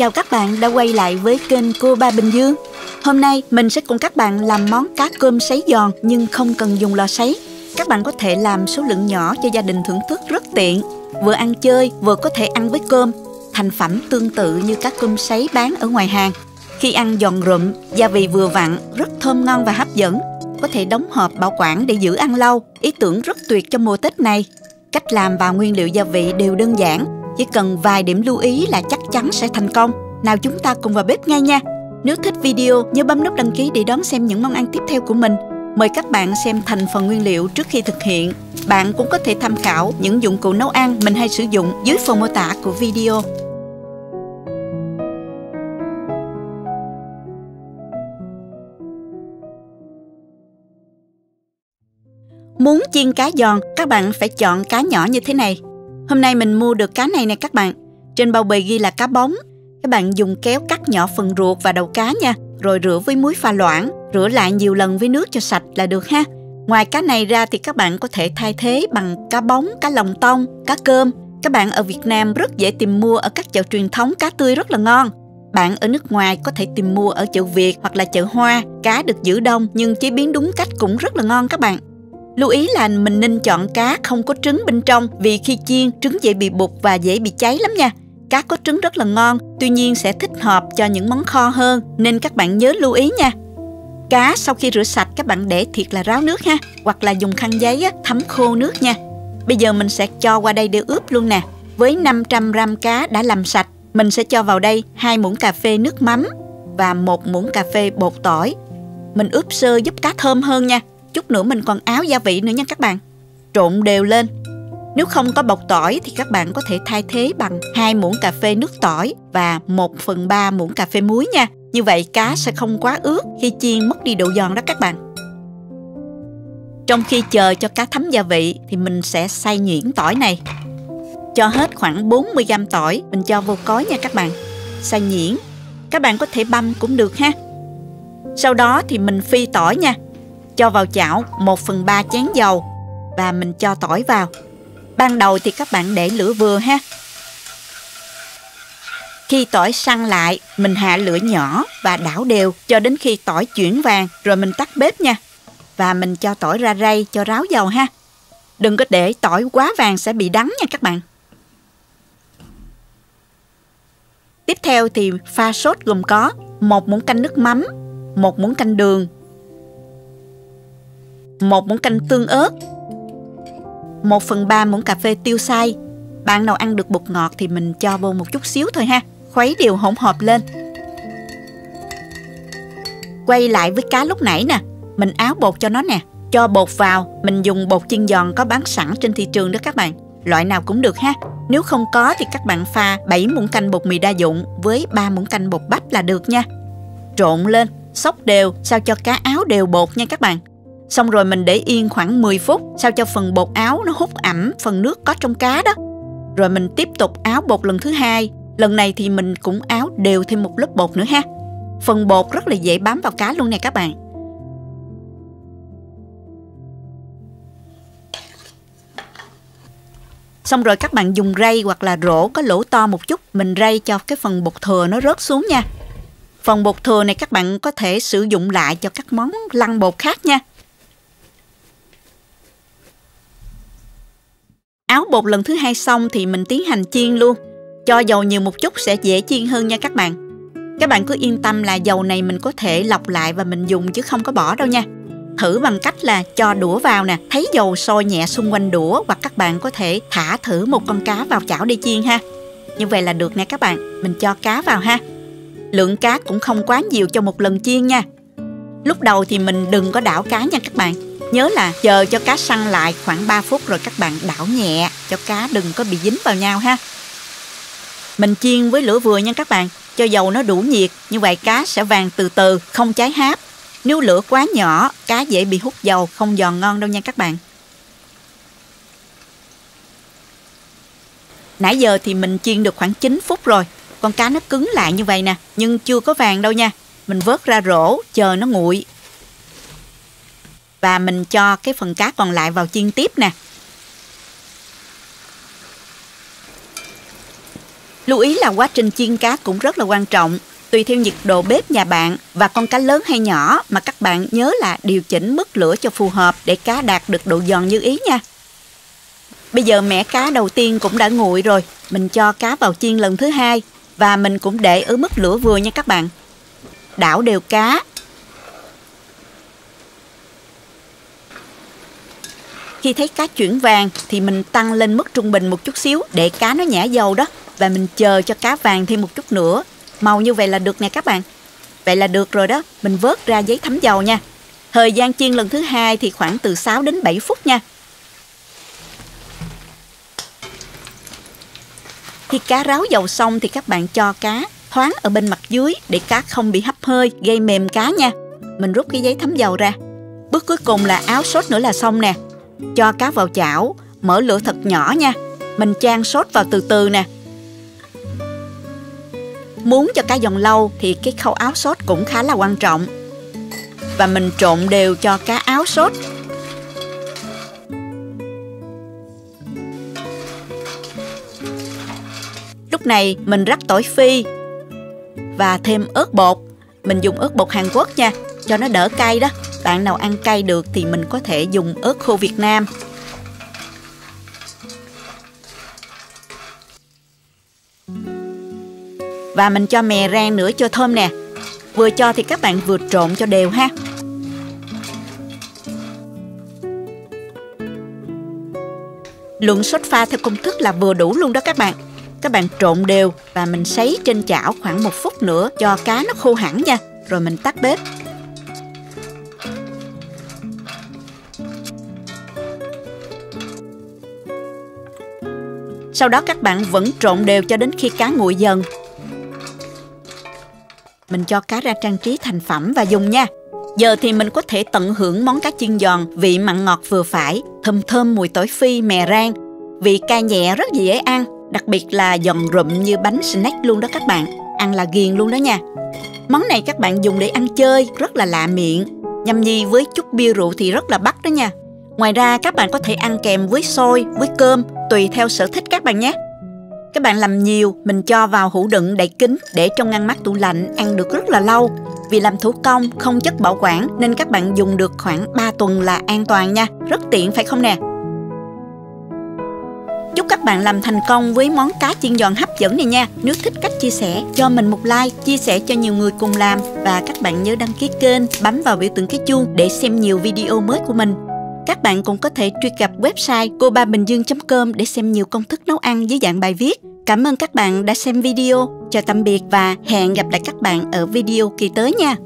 Chào các bạn đã quay lại với kênh Cô Ba Bình Dương. Hôm nay mình sẽ cùng các bạn làm món cá cơm sấy giòn nhưng không cần dùng lò sấy. Các bạn có thể làm số lượng nhỏ cho gia đình thưởng thức rất tiện. Vừa ăn chơi, vừa có thể ăn với cơm. Thành phẩm tương tự như cá cơm sấy bán ở ngoài hàng. Khi ăn giòn rụm, gia vị vừa vặn, rất thơm ngon và hấp dẫn. Có thể đóng hộp bảo quản để giữ ăn lâu. Ý tưởng rất tuyệt cho mùa Tết này. Cách làm và nguyên liệu gia vị đều đơn giản, chỉ cần vài điểm lưu ý là chắc chắn sẽ thành công. Nào chúng ta cùng vào bếp ngay nha. Nếu thích video, nhớ bấm nút đăng ký để đón xem những món ăn tiếp theo của mình. Mời các bạn xem thành phần nguyên liệu trước khi thực hiện. Bạn cũng có thể tham khảo những dụng cụ nấu ăn mình hay sử dụng dưới phần mô tả của video. Muốn chiên cá giòn, các bạn phải chọn cá nhỏ như thế này. Hôm nay mình mua được cá này nè các bạn. Trên bao bì ghi là cá bóng. Các bạn dùng kéo cắt nhỏ phần ruột và đầu cá nha, rồi rửa với muối pha loãng, rửa lại nhiều lần với nước cho sạch là được ha. Ngoài cá này ra thì các bạn có thể thay thế bằng cá bóng, cá lòng tông, cá cơm. Các bạn ở Việt Nam rất dễ tìm mua ở các chợ truyền thống cá tươi rất là ngon. Bạn ở nước ngoài có thể tìm mua ở chợ Việt hoặc là chợ Hoa. Cá được giữ đông nhưng chế biến đúng cách cũng rất là ngon các bạn. Lưu ý là mình nên chọn cá không có trứng bên trong vì khi chiên trứng dễ bị bục và dễ bị cháy lắm nha. Cá có trứng rất là ngon, tuy nhiên sẽ thích hợp cho những món kho hơn nên các bạn nhớ lưu ý nha. Cá sau khi rửa sạch các bạn để thiệt là ráo nước ha, hoặc là dùng khăn giấy thấm khô nước nha. Bây giờ mình sẽ cho qua đây để ướp luôn nè. Với 500g cá đã làm sạch, mình sẽ cho vào đây hai muỗng cà phê nước mắm và một muỗng cà phê bột tỏi. Mình ướp sơ giúp cá thơm hơn nha. Chút nữa mình còn áo gia vị nữa nha các bạn. Trộn đều lên. Nếu không có bột tỏi thì các bạn có thể thay thế bằng 2 muỗng cà phê nước tỏi và 1 phần 3 muỗng cà phê muối nha. Như vậy cá sẽ không quá ướt khi chiên mất đi độ giòn đó các bạn. Trong khi chờ cho cá thấm gia vị thì mình sẽ xay nhuyễn tỏi này. Cho hết khoảng 40 g tỏi, mình cho vô cối nha các bạn. Xay nhuyễn. Các bạn có thể băm cũng được ha. Sau đó thì mình phi tỏi nha. Cho vào chảo 1 phần 3 chén dầu và mình cho tỏi vào. Ban đầu thì các bạn để lửa vừa ha. Khi tỏi săn lại, mình hạ lửa nhỏ và đảo đều cho đến khi tỏi chuyển vàng rồi mình tắt bếp nha. Và mình cho tỏi ra rây cho ráo dầu ha. Đừng có để tỏi quá vàng sẽ bị đắng nha các bạn. Tiếp theo thì pha sốt gồm có một muỗng canh nước mắm, một muỗng canh đường, một muỗng canh tương ớt, 1 phần 3 muỗng cà phê tiêu xay. Bạn nào ăn được bột ngọt thì mình cho vô một chút xíu thôi ha. Khuấy đều hỗn hợp lên. Quay lại với cá lúc nãy nè. Mình áo bột cho nó nè. Cho bột vào, mình dùng bột chiên giòn có bán sẵn trên thị trường đó các bạn. Loại nào cũng được ha. Nếu không có thì các bạn pha 7 muỗng canh bột mì đa dụng với 3 muỗng canh bột bắp là được nha. Trộn lên, xóc đều sao cho cá áo đều bột nha các bạn. Xong rồi mình để yên khoảng 10 phút sao cho phần bột áo nó hút ẩm phần nước có trong cá đó. Rồi mình tiếp tục áo bột lần thứ hai. Lần này thì mình cũng áo đều thêm một lớp bột nữa ha. Phần bột rất là dễ bám vào cá luôn nè các bạn. Xong rồi các bạn dùng rây hoặc là rổ có lỗ to một chút, mình rây cho cái phần bột thừa nó rớt xuống nha. Phần bột thừa này các bạn có thể sử dụng lại cho các món lăn bột khác nha. Áo bột lần thứ hai xong thì mình tiến hành chiên luôn. Cho dầu nhiều một chút sẽ dễ chiên hơn nha các bạn. Các bạn cứ yên tâm là dầu này mình có thể lọc lại và mình dùng chứ không có bỏ đâu nha. Thử bằng cách là cho đũa vào nè, thấy dầu sôi nhẹ xung quanh đũa hoặc các bạn có thể thả thử một con cá vào chảo để chiên ha. Như vậy là được nè các bạn, mình cho cá vào ha. Lượng cá cũng không quá nhiều cho một lần chiên nha. Lúc đầu thì mình đừng có đảo cá nha các bạn Nhớ là chờ cho cá săn lại khoảng 3 phút rồi các bạn đảo nhẹ cho cá đừng có bị dính vào nhau ha. Mình chiên với lửa vừa nha các bạn, cho dầu nó đủ nhiệt, như vậy cá sẽ vàng từ từ, không cháy háp. Nếu lửa quá nhỏ, cá dễ bị hút dầu, không giòn ngon đâu nha các bạn. Nãy giờ thì mình chiên được khoảng 9 phút rồi, con cá nó cứng lại như vậy nè, nhưng chưa có vàng đâu nha. Mình vớt ra rổ, chờ nó nguội và mình cho cái phần cá còn lại vào chiên tiếp nè. Lưu ý là quá trình chiên cá cũng rất là quan trọng. Tùy theo nhiệt độ bếp nhà bạn và con cá lớn hay nhỏ mà các bạn nhớ là điều chỉnh mức lửa cho phù hợp để cá đạt được độ giòn như ý nha. Bây giờ mẻ cá đầu tiên cũng đã nguội rồi, mình cho cá vào chiên lần thứ hai và mình cũng để ở mức lửa vừa nha các bạn. Đảo đều cá. Khi thấy cá chuyển vàng thì mình tăng lên mức trung bình một chút xíu để cá nó nhả dầu đó và mình chờ cho cá vàng thêm một chút nữa. Màu như vậy là được nè các bạn. Vậy là được rồi đó, mình vớt ra giấy thấm dầu nha. Thời gian chiên lần thứ hai thì khoảng từ 6 đến 7 phút nha. Khi cá ráo dầu xong thì các bạn cho cá thoáng ở bên mặt dưới để cá không bị hấp hơi, gây mềm cá nha. Mình rút cái giấy thấm dầu ra. Bước cuối cùng là áo sốt nữa là xong nè. Cho cá vào chảo, mở lửa thật nhỏ nha. Mình chan sốt vào từ từ nè. Muốn cho cá giòn lâu thì cái khâu áo sốt cũng khá là quan trọng. Và mình trộn đều cho cá áo sốt Lúc này mình rắc tỏi phi và thêm ớt bột. Mình dùng ớt bột Hàn Quốc nha, cho nó đỡ cay đó. Bạn nào ăn cay được thì mình có thể dùng ớt khô Việt Nam. Và mình cho mè rang nữa cho thơm nè. Vừa cho thì các bạn vừa trộn cho đều ha. Lượng sốt pha theo công thức là vừa đủ luôn đó các bạn. Các bạn trộn đều và mình sấy trên chảo khoảng một phút nữa cho cá nó khô hẳn nha. Rồi mình tắt bếp. Sau đó các bạn vẫn trộn đều cho đến khi cá nguội dần. Mình cho cá ra trang trí thành phẩm và dùng nha. Giờ thì mình có thể tận hưởng món cá chiên giòn, vị mặn ngọt vừa phải, thơm thơm mùi tỏi phi, mè rang. Vị cay nhẹ rất dễ ăn, Đặc biệt là giòn rụm như bánh snack luôn đó các bạn Ăn là ghiền luôn đó nha Món này các bạn dùng để ăn chơi Rất là lạ miệng Nhâm nhi với chút bia rượu thì rất là bắt đó nha Ngoài ra các bạn có thể ăn kèm với xôi, với cơm Tùy theo sở thích các bạn nhé. Các bạn làm nhiều Mình cho vào hũ đựng đậy kín Để trong ngăn mát tủ lạnh ăn được rất là lâu. Vì làm thủ công không chất bảo quản Nên các bạn dùng được khoảng 3 tuần là an toàn nha. Rất tiện phải không nè? Chúc các bạn làm thành công với món cá chiên giòn hấp dẫn này nha. Nếu thích cách chia sẻ, cho mình một like, chia sẻ cho nhiều người cùng làm. Và các bạn nhớ đăng ký kênh, bấm vào biểu tượng cái chuông để xem nhiều video mới của mình. Các bạn cũng có thể truy cập website cô ba bình dương.com để xem nhiều công thức nấu ăn dưới dạng bài viết. Cảm ơn các bạn đã xem video. Chào tạm biệt và hẹn gặp lại các bạn ở video kỳ tới nha.